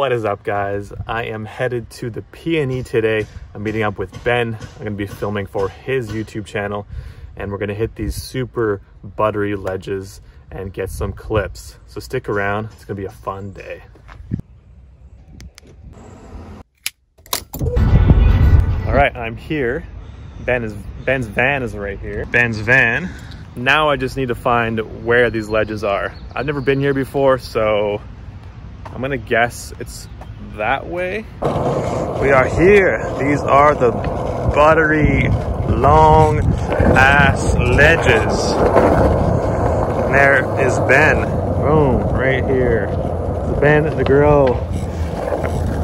What is up guys? I am headed to the PNE today. I'm meeting up with Ben. I'm gonna be filming for his YouTube channel and we're gonna hit these super buttery ledges and get some clips. So stick around, it's gonna be a fun day. All right, I'm here. Ben is Ben's van is right here. Ben's van. Now I just need to find where these ledges are. I've never been here before, so I'm gonna guess it's that way. We are here. These are the buttery, long ass ledges. And there is Ben. Boom, right here. The Ben, and the girl.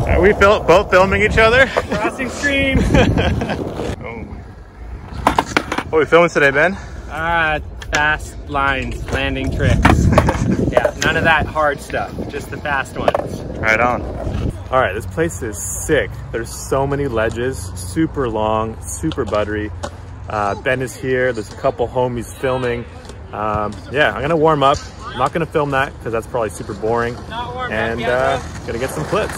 Are we fil both filming each other? Crossing stream. oh. What are we filming today, Ben? Ah, uh, fast lines, landing tricks. yeah, none of that hard stuff, just the fast ones. Right on. All right, this place is sick. There's so many ledges, super long, super buttery. Uh, ben is here. There's a couple homies filming. Um, yeah, I'm gonna warm up. I'm not gonna film that because that's probably super boring. and yet, uh, gonna get some clips.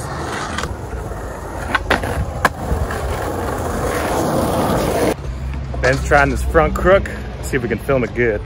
Ben's trying this front crook. See if we can film it good.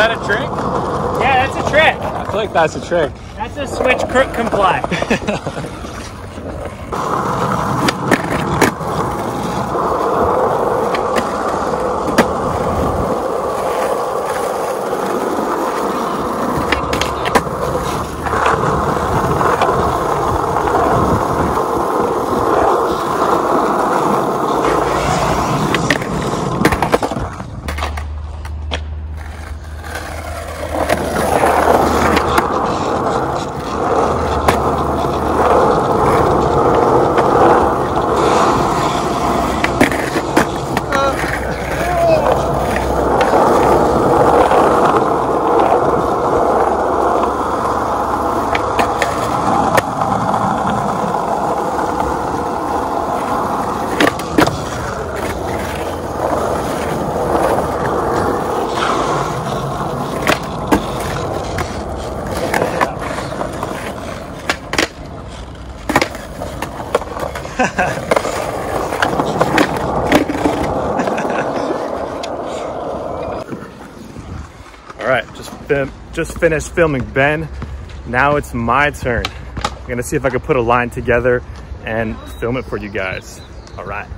That a trick? Yeah, that's a trick. I feel like that's a trick. That's a switch crook comply. film, just finished filming Ben. Now it's my turn. I'm gonna see if I can put a line together and film it for you guys. All right.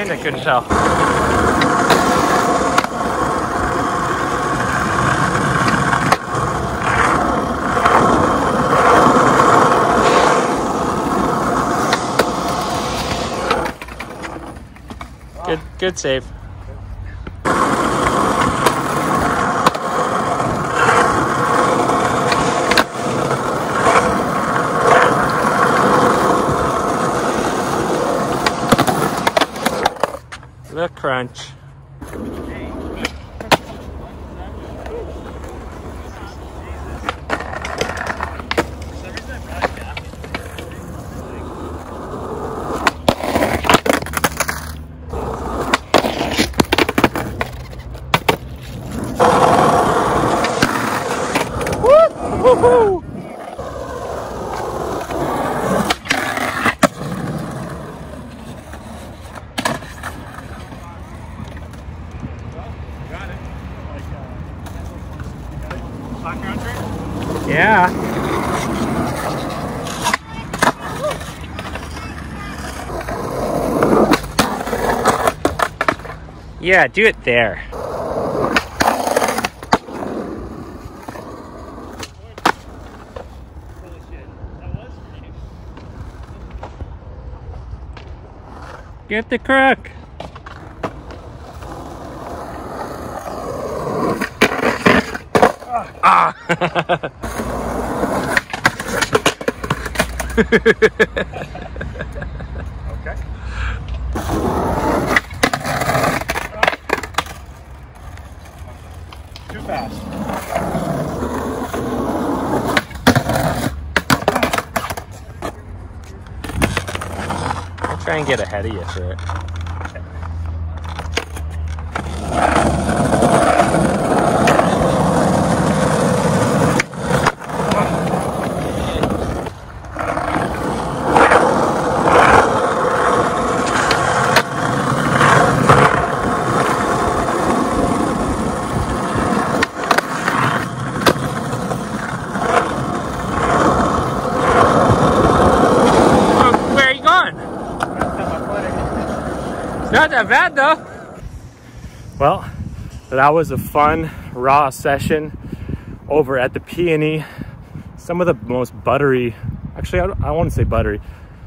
Missed? I couldn't tell. Good, good save. The crunch. Woohoo! Yeah. Yeah, do it there. Get the crook. Ah. Okay. Too fast. I'll try and get ahead of you for it. Oh, where are you going? It's not that bad though. Well, that was a fun raw session over at the PNE. Some of the most buttery, actually, I, I won't say buttery,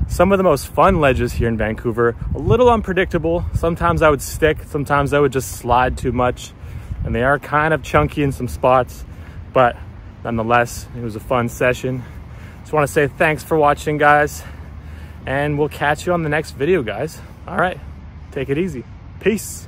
some of the most fun ledges here in Vancouver. A little unpredictable. Sometimes I would stick, sometimes I would just slide too much. And they are kind of chunky in some spots, but nonetheless, it was a fun session. Just want to say thanks for watching, guys. And we'll catch you on the next video, guys. All right, take it easy. Peace.